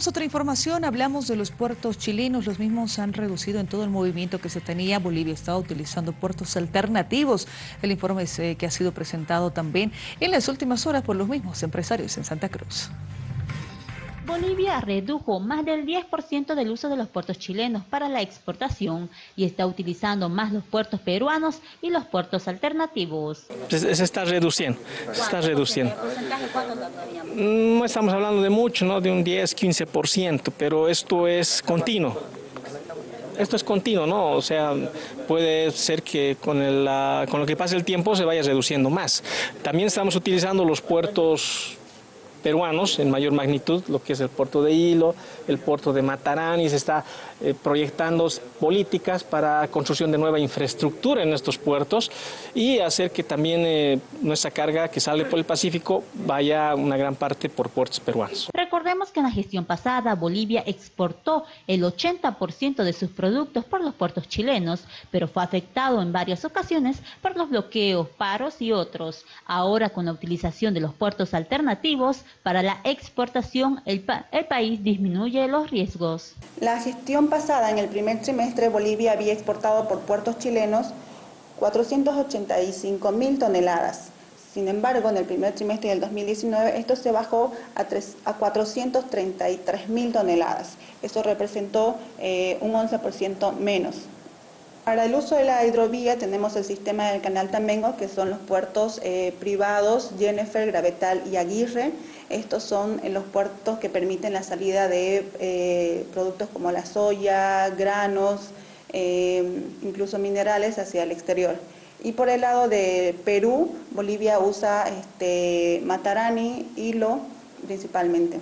Tenemos otra información, hablamos de los puertos chilenos, los mismos han reducido en todo el movimiento que se tenía. Bolivia estaba utilizando puertos alternativos. El informe es, eh, que ha sido presentado también en las últimas horas por los mismos empresarios en Santa Cruz. Bolivia redujo más del 10% del uso de los puertos chilenos para la exportación y está utilizando más los puertos peruanos y los puertos alternativos. Se, está reduciendo, se está reduciendo. No estamos hablando de mucho, ¿no? de un 10, 15%, pero esto es continuo. Esto es continuo, ¿no? O sea, puede ser que con, con lo que pase el tiempo se vaya reduciendo más. También estamos utilizando los puertos peruanos en mayor magnitud, lo que es el puerto de Hilo, el puerto de Matarán, y se está eh, proyectando políticas para construcción de nueva infraestructura en estos puertos y hacer que también eh, nuestra carga que sale por el Pacífico vaya una gran parte por puertos peruanos. Recordemos que en la gestión pasada Bolivia exportó el 80% de sus productos por los puertos chilenos, pero fue afectado en varias ocasiones por los bloqueos, paros y otros. Ahora con la utilización de los puertos alternativos, para la exportación, el, país disminuye los riesgos. La gestión pasada, en el primer trimestre, Bolivia había exportado por puertos chilenos 485 mil toneladas. Sin embargo, en el primer trimestre del 2019 esto se bajó a, 433 mil toneladas. Esto representó eh, un 11% menos. Para el uso de la hidrovía tenemos el sistema del Canal Tamengo, que son los puertos eh, privados Jennifer, Gravetal y Aguirre. Estos son eh, los puertos que permiten la salida de productos como la soya, granos, incluso minerales hacia el exterior. Y por el lado de Perú, Bolivia usa este, Matarani, hilo principalmente.